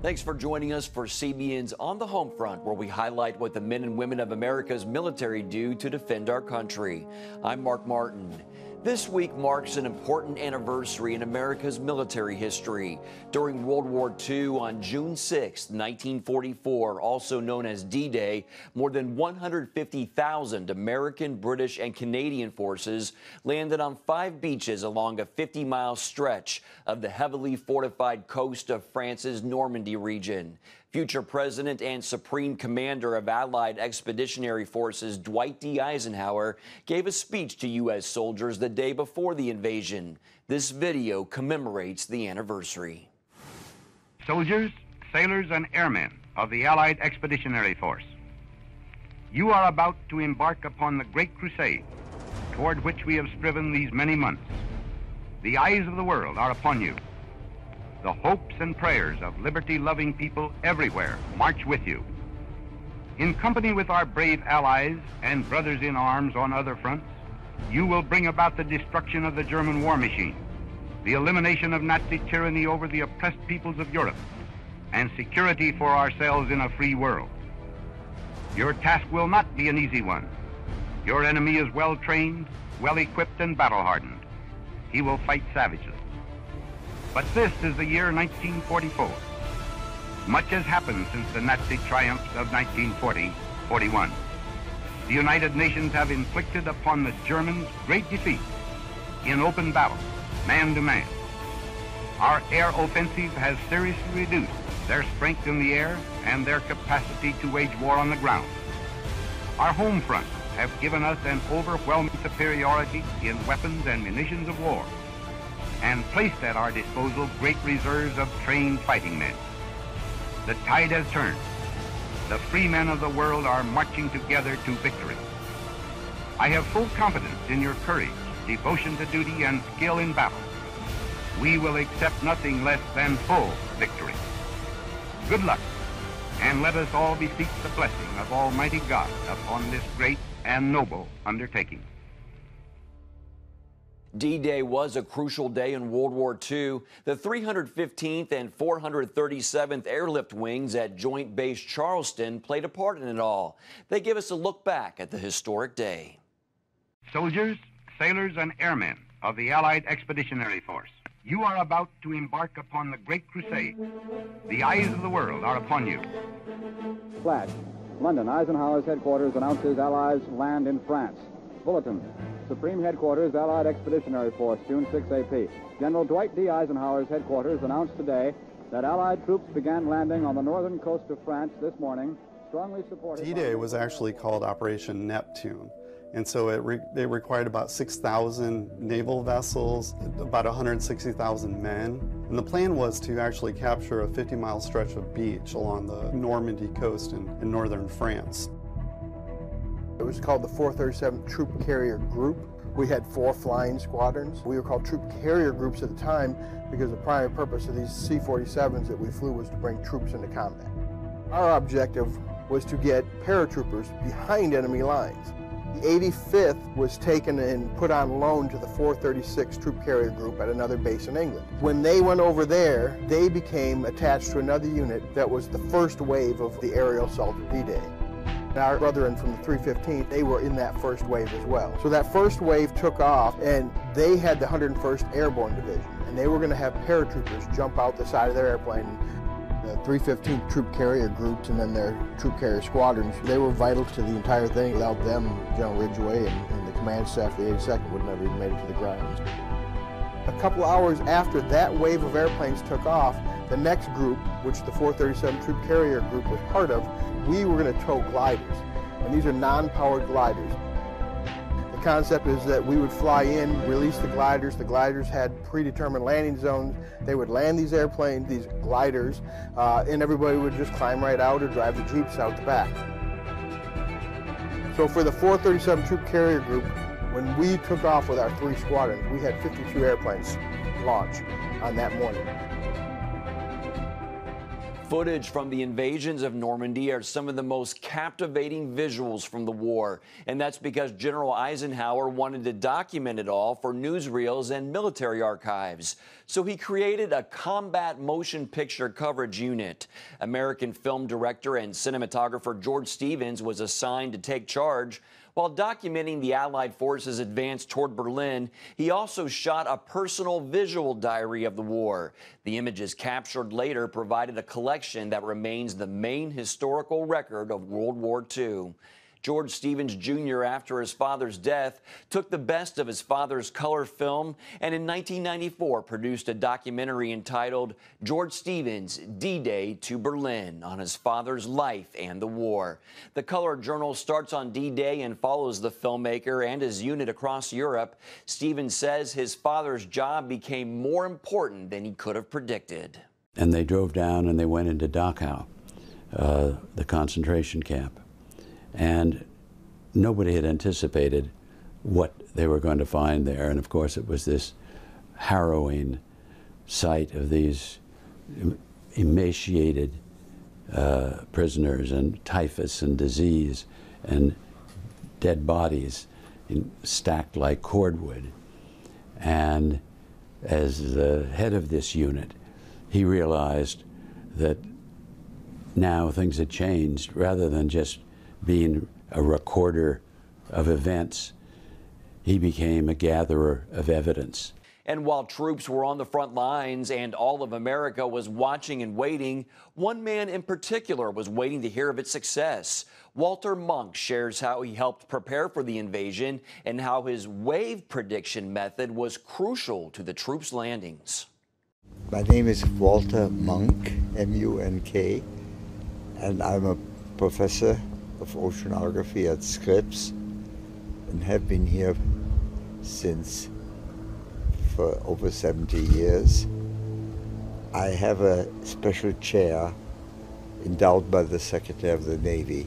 Thanks for joining us for CBN's On the Home Front, where we highlight what the men and women of America's military do to defend our country. I'm Mark Martin. This week marks an important anniversary in America's military history. During World War II, on June 6, 1944, also known as D Day, more than 150,000 American, British, and Canadian forces landed on five beaches along a 50 mile stretch of the heavily fortified coast of France's Normandy region. Future President and Supreme Commander of Allied Expeditionary Forces Dwight D. Eisenhower gave a speech to U.S. soldiers the day before the invasion. This video commemorates the anniversary. Soldiers, sailors, and airmen of the Allied Expeditionary Force, you are about to embark upon the great crusade toward which we have striven these many months. The eyes of the world are upon you the hopes and prayers of liberty-loving people everywhere march with you. In company with our brave allies and brothers in arms on other fronts, you will bring about the destruction of the German war machine, the elimination of Nazi tyranny over the oppressed peoples of Europe, and security for ourselves in a free world. Your task will not be an easy one. Your enemy is well trained, well equipped, and battle hardened. He will fight savagely. But this is the year 1944. Much has happened since the Nazi triumphs of 1940-41. The United Nations have inflicted upon the Germans great defeat in open battle, man to man. Our air offensive has seriously reduced their strength in the air and their capacity to wage war on the ground. Our home fronts have given us an overwhelming superiority in weapons and munitions of war and placed at our disposal great reserves of trained fighting men. The tide has turned. The free men of the world are marching together to victory. I have full confidence in your courage, devotion to duty, and skill in battle. We will accept nothing less than full victory. Good luck, and let us all beseech the blessing of Almighty God upon this great and noble undertaking. D Day was a crucial day in World War II. The 315th and 437th Airlift Wings at Joint Base Charleston played a part in it all. They give us a look back at the historic day. Soldiers, sailors, and airmen of the Allied Expeditionary Force, you are about to embark upon the Great Crusade. The eyes of the world are upon you. Flash. London, Eisenhower's headquarters announces Allies land in France. Bulletin. Supreme Headquarters, Allied Expeditionary Force, June 6 AP. General Dwight D. Eisenhower's headquarters announced today that Allied troops began landing on the northern coast of France this morning, strongly supported. D-Day was actually called Operation Neptune. And so it, re required about 6,000 naval vessels, about 160,000 men. And the plan was to actually capture a 50 mile stretch of beach along the Normandy coast in, in northern France. It was called the 437th Troop Carrier Group. We had four flying squadrons. We were called troop carrier groups at the time because the primary purpose of these C-47s that we flew was to bring troops into combat. Our objective was to get paratroopers behind enemy lines. The 85th was taken and put on loan to the 436 Troop Carrier Group at another base in England. When they went over there, they became attached to another unit that was the first wave of the aerial assault of D-Day. Our brethren from the 315th, they were in that first wave as well. So that first wave took off and they had the 101st Airborne Division and they were going to have paratroopers jump out the side of their airplane. The 315th Troop Carrier groups and then their troop carrier squadrons, they were vital to the entire thing. Without them, General Ridgway and, and the command staff of the 82nd would never even made it to the ground. A couple hours after that wave of airplanes took off, the next group, which the 437 Troop Carrier Group was part of, we were going to tow gliders. And these are non-powered gliders. The concept is that we would fly in, release the gliders. The gliders had predetermined landing zones. They would land these airplanes, these gliders, uh, and everybody would just climb right out or drive the Jeeps out the back. So for the 437 Troop Carrier Group, when we took off with our three squadrons, we had 52 airplanes launch on that morning. Footage from the invasions of Normandy are some of the most captivating visuals from the war. And that's because General Eisenhower wanted to document it all for newsreels and military archives. So he created a combat motion picture coverage unit. American film director and cinematographer George Stevens was assigned to take charge. While documenting the Allied forces' advance toward Berlin, he also shot a personal visual diary of the war. The images captured later provided a collection that remains the main historical record of World War II. George Stevens Jr., after his father's death, took the best of his father's color film and in 1994 produced a documentary entitled George Stevens D Day to Berlin on his father's life and the war. The Color Journal starts on D Day and follows the filmmaker and his unit across Europe. Stevens says his father's job became more important than he could have predicted. And they drove down and they went into Dachau, uh, the concentration camp. And nobody had anticipated what they were going to find there. And of course, it was this harrowing sight of these emaciated uh, prisoners and typhus and disease and dead bodies in, stacked like cordwood. And as the head of this unit, he realized that now things had changed rather than just being a recorder of events, he became a gatherer of evidence. And while troops were on the front lines and all of America was watching and waiting, one man in particular was waiting to hear of its success. Walter Munk shares how he helped prepare for the invasion and how his wave prediction method was crucial to the troops' landings. My name is Walter Munk, M U N K, and I'm a professor of oceanography at Scripps and have been here since for over 70 years. I have a special chair endowed by the Secretary of the Navy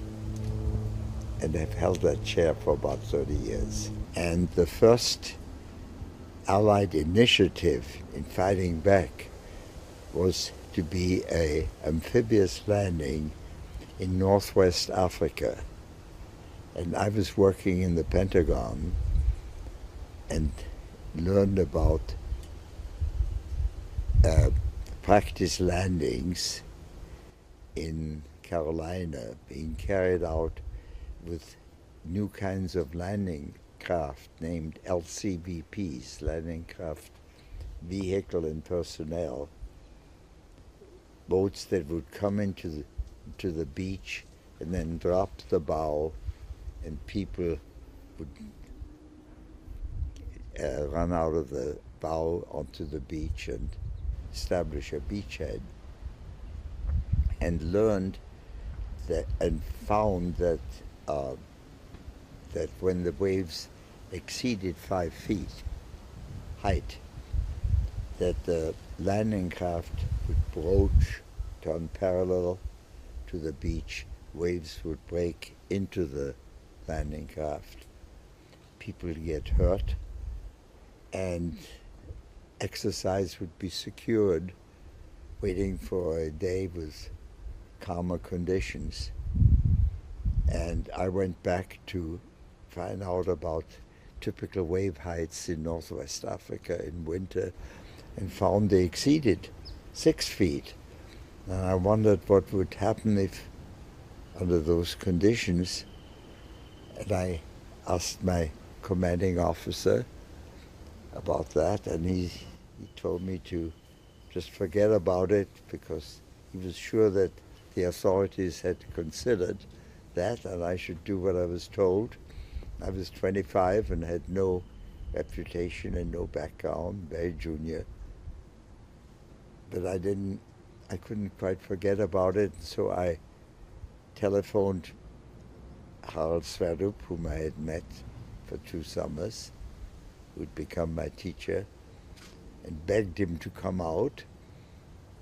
and have held that chair for about 30 years. And the first Allied initiative in fighting back was to be a amphibious landing in Northwest Africa. And I was working in the Pentagon and learned about uh, practice landings in Carolina being carried out with new kinds of landing craft named LCVPs, landing craft vehicle and personnel, boats that would come into the to the beach and then dropped the bow and people would uh, run out of the bow onto the beach and establish a beachhead and learned that and found that uh, that when the waves exceeded five feet height that the landing craft would broach turn parallel to the beach, waves would break into the landing craft. People get hurt, and exercise would be secured, waiting for a day with calmer conditions. And I went back to find out about typical wave heights in Northwest Africa in winter and found they exceeded six feet. And I wondered what would happen if, under those conditions, and I asked my commanding officer about that, and he, he told me to just forget about it because he was sure that the authorities had considered that and I should do what I was told. I was 25 and had no reputation and no background, very junior. But I didn't I couldn't quite forget about it, so I telephoned Harald Sverdrup, whom I had met for two summers, who'd become my teacher, and begged him to come out.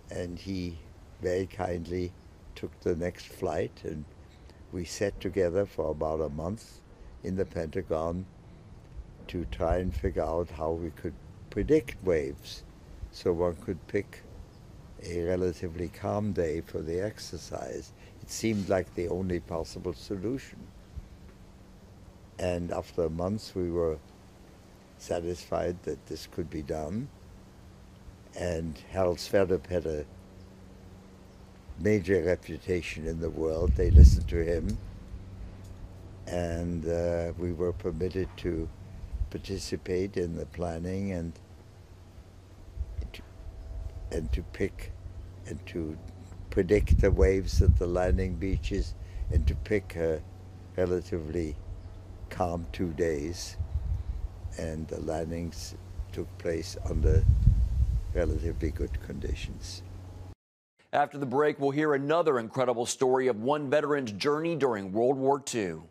And he very kindly took the next flight, and we sat together for about a month in the Pentagon to try and figure out how we could predict waves so one could pick a relatively calm day for the exercise. It seemed like the only possible solution. And after months, we were satisfied that this could be done. And Harald Sverdrup had a major reputation in the world. They listened to him. And uh, we were permitted to participate in the planning and and to pick and to predict the waves at the landing beaches and to pick a relatively calm two days and the landings took place under relatively good conditions. After the break, we'll hear another incredible story of one veteran's journey during World War II.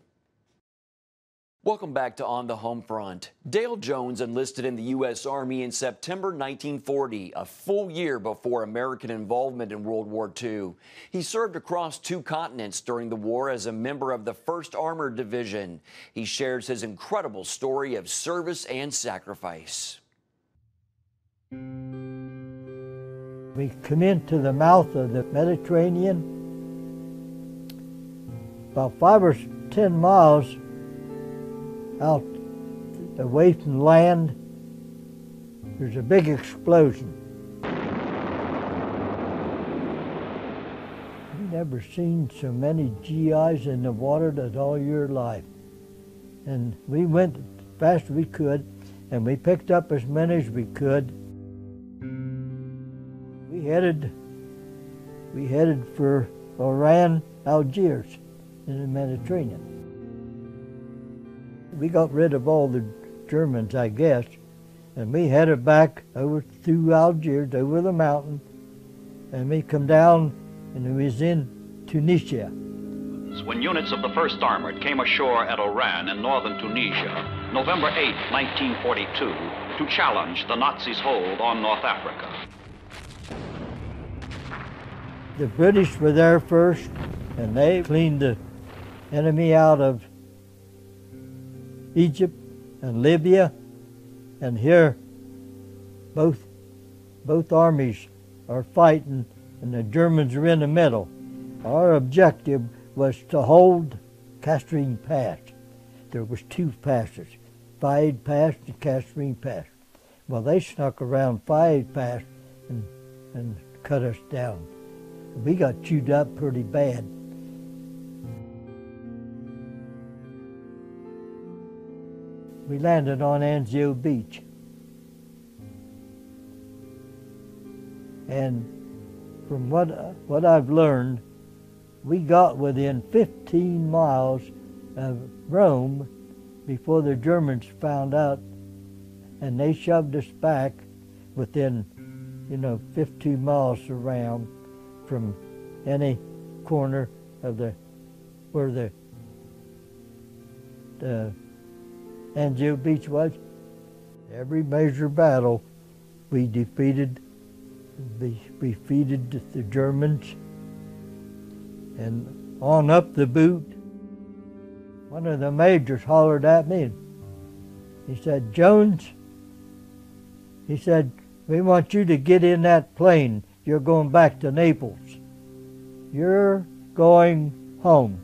Welcome back to On the Home Front. Dale Jones enlisted in the U.S. Army in September 1940, a full year before American involvement in World War II. He served across two continents during the war as a member of the 1st Armored Division. He shares his incredible story of service and sacrifice. We come into the mouth of the Mediterranean, about five or ten miles out away from land, there's a big explosion. You've never seen so many GIs in the water that all your life. And we went as fast as we could, and we picked up as many as we could. We headed, we headed for Oran, Algiers, in the Mediterranean we got rid of all the Germans, I guess, and we headed back over through Algiers, over the mountain, and we come down, and it was in Tunisia. When units of the 1st Armored came ashore at Oran in northern Tunisia, November 8, 1942, to challenge the Nazis' hold on North Africa. The British were there first, and they cleaned the enemy out of Egypt and Libya, and here both both armies are fighting, and the Germans are in the middle. Our objective was to hold Kasserine Pass. There was two passes, Faid Pass and Kasserine Pass. Well, they snuck around Faid Pass and, and cut us down. We got chewed up pretty bad. We landed on Anzio Beach. And from what, what I've learned, we got within 15 miles of Rome before the Germans found out and they shoved us back within, you know, 15 miles around from any corner of the, where the, the Anzio Beach was. Every major battle, we defeated, we defeated the Germans, and on up the boot, one of the majors hollered at me. He said, Jones, he said, we want you to get in that plane. You're going back to Naples. You're going home.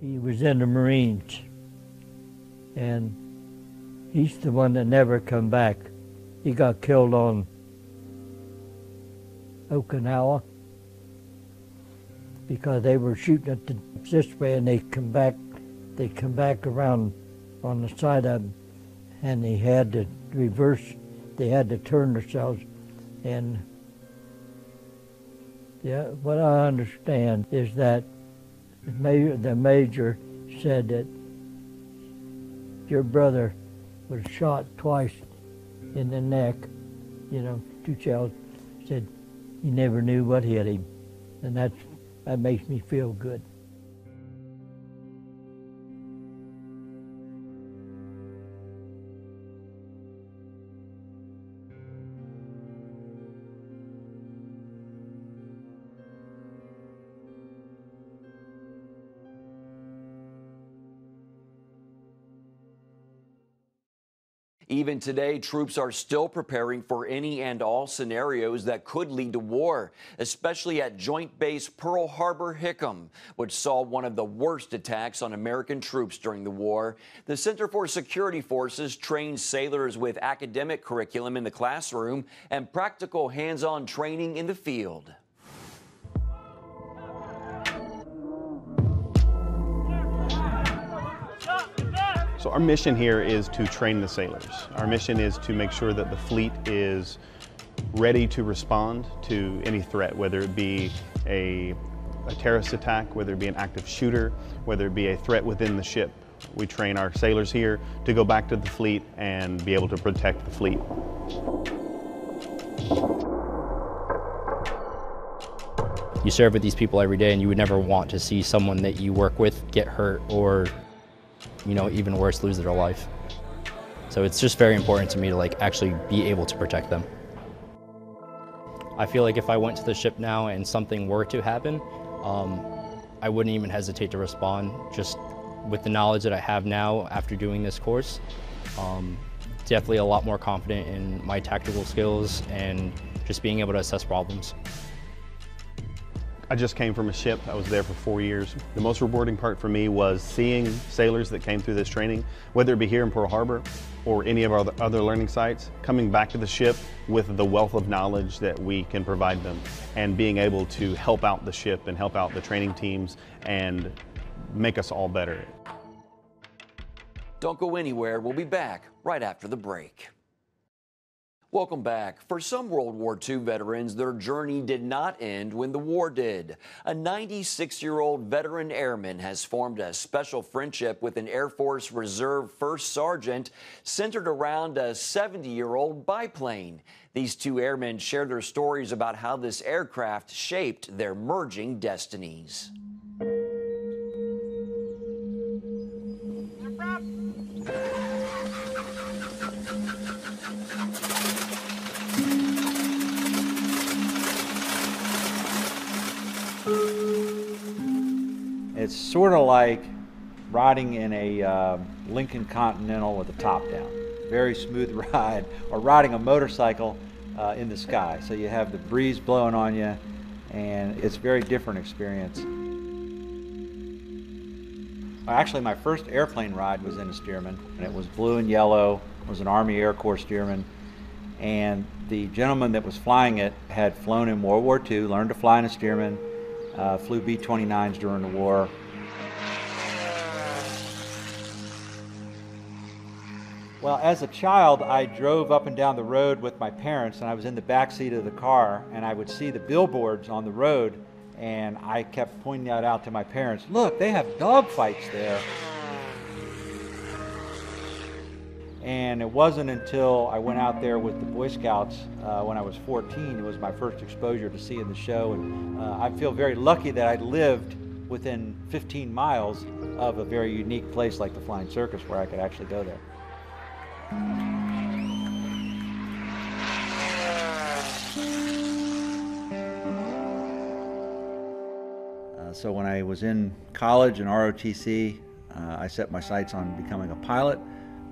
He was in the Marines and he's the one that never come back. He got killed on Okinawa because they were shooting at the this way and they come back they come back around on the side of and they had to reverse they had to turn themselves and yeah what I understand is that the major, the major said that your brother was shot twice in the neck, you know, two shells. Said he never knew what hit him, and that's that makes me feel good. Even today, troops are still preparing for any and all scenarios that could lead to war, especially at Joint Base Pearl Harbor Hickam, which saw one of the worst attacks on American troops during the war. The Center for Security Forces trains sailors with academic curriculum in the classroom and practical hands on training in the field. So our mission here is to train the sailors. Our mission is to make sure that the fleet is ready to respond to any threat, whether it be a, a terrorist attack, whether it be an active shooter, whether it be a threat within the ship. We train our sailors here to go back to the fleet and be able to protect the fleet. You serve with these people every day and you would never want to see someone that you work with get hurt or you know, even worse, lose their life. So it's just very important to me to like actually be able to protect them. I feel like if I went to the ship now and something were to happen, um, I wouldn't even hesitate to respond. Just with the knowledge that I have now after doing this course, um, definitely a lot more confident in my tactical skills and just being able to assess problems. I just came from a ship. I was there for four years. The most rewarding part for me was seeing sailors that came through this training, whether it be here in Pearl Harbor or any of our other learning sites, coming back to the ship with the wealth of knowledge that we can provide them and being able to help out the ship and help out the training teams and make us all better. Don't go anywhere. We'll be back right after the break. Welcome back. For some World War II veterans, their journey did not end when the war did. A 96 year old veteran airman has formed a special friendship with an Air Force Reserve First Sergeant centered around a 70 year old biplane. These two airmen share their stories about how this aircraft shaped their merging destinies. Sort of like riding in a uh, Lincoln Continental with the top down. Very smooth ride, or riding a motorcycle uh, in the sky. So you have the breeze blowing on you, and it's a very different experience. Actually, my first airplane ride was in a Stearman, and it was blue and yellow. It was an Army Air Corps Stearman, and the gentleman that was flying it had flown in World War II, learned to fly in a Stearman, uh, flew B-29s during the war. Well, as a child, I drove up and down the road with my parents, and I was in the back seat of the car, and I would see the billboards on the road, and I kept pointing that out to my parents. Look, they have dog fights there. And it wasn't until I went out there with the Boy Scouts uh, when I was 14, it was my first exposure to seeing the show. And uh, I feel very lucky that I lived within 15 miles of a very unique place like the Flying Circus where I could actually go there. Uh, so when I was in college in ROTC, uh, I set my sights on becoming a pilot.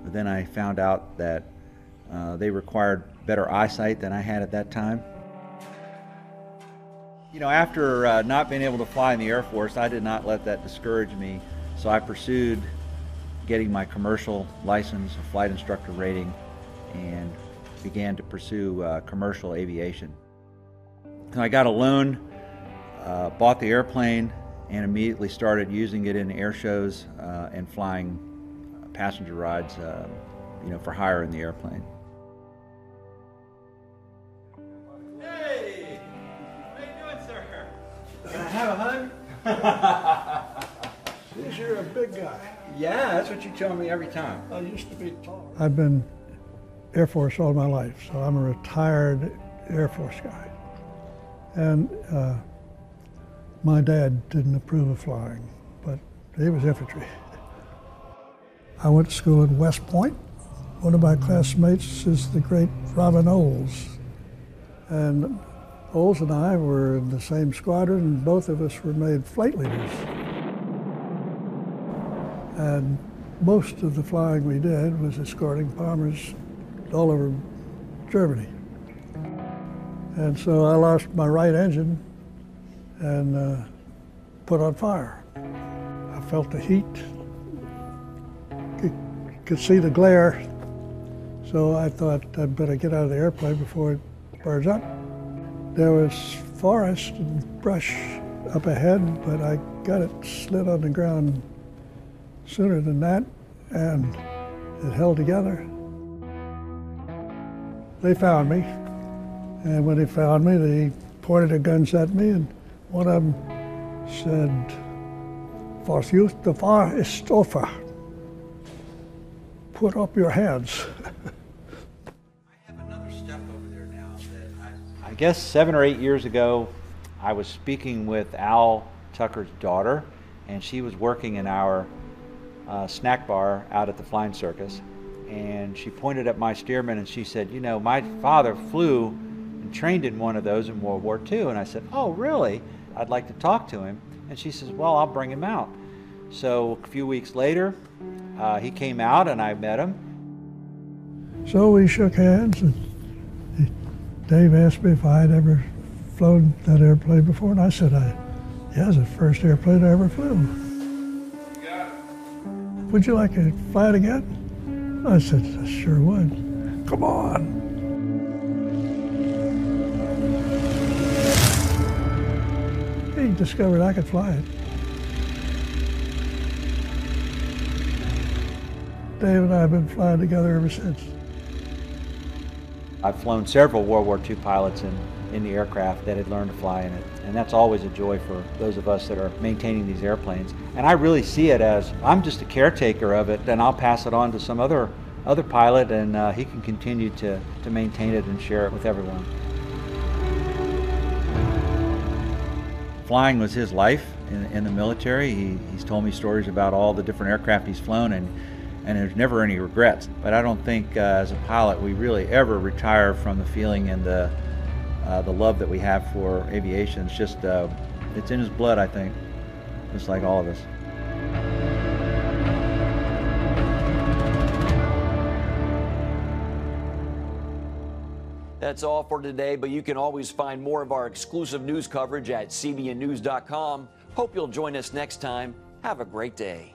But then I found out that uh, they required better eyesight than I had at that time. You know, after uh, not being able to fly in the Air Force, I did not let that discourage me. So I pursued getting my commercial license, a flight instructor rating, and began to pursue uh, commercial aviation. And I got a loan, uh, bought the airplane, and immediately started using it in air shows uh, and flying passenger rides, uh, you know, for hire in the airplane. Hey, how you doing, sir? Can I have a hug? Since you're a big guy. Yeah, that's what you tell me every time. I used to be tall. I've been Air Force all my life, so I'm a retired Air Force guy. And uh, my dad didn't approve of flying, but he was infantry. I went to school in West Point. One of my classmates is the great Robin Olds. And Olds and I were in the same squadron, and both of us were made flight leaders. And most of the flying we did was escorting bombers all over Germany. And so I lost my right engine and uh, put on fire. I felt the heat, could, could see the glare, so I thought I'd better get out of the airplane before it burns up. There was forest and brush up ahead, but I got it slid on the ground sooner than that, and it held together. They found me, and when they found me, they pointed their guns at me, and one of them said, Versuch the War ist over. Put up your hands. I guess seven or eight years ago, I was speaking with Al Tucker's daughter, and she was working in our uh, snack bar out at the flying circus. And she pointed at my Stearman and she said, You know, my father flew and trained in one of those in World War II. And I said, Oh, really? I'd like to talk to him. And she says, Well, I'll bring him out. So a few weeks later, uh, he came out and I met him. So we shook hands, and Dave asked me if I had ever flown that airplane before, and I said, I, yeah, it's the first airplane I ever flew. Would you like to fly it again? I said, I sure would. Come on. He discovered I could fly it. Dave and I have been flying together ever since. I've flown several World War II pilots in, in the aircraft that had learned to fly in it. And that's always a joy for those of us that are maintaining these airplanes. And I really see it as I'm just a caretaker of it, and I'll pass it on to some other other pilot, and uh, he can continue to, to maintain it and share it with everyone. Flying was his life in, in the military. He, he's told me stories about all the different aircraft he's flown, and and there's never any regrets. But I don't think uh, as a pilot we really ever retire from the feeling and the uh, the love that we have for aviation. It's just uh, it's in his blood, I think, just like all of us. That's all for today, but you can always find more of our exclusive news coverage at cbnnews.com. Hope you'll join us next time. Have a great day.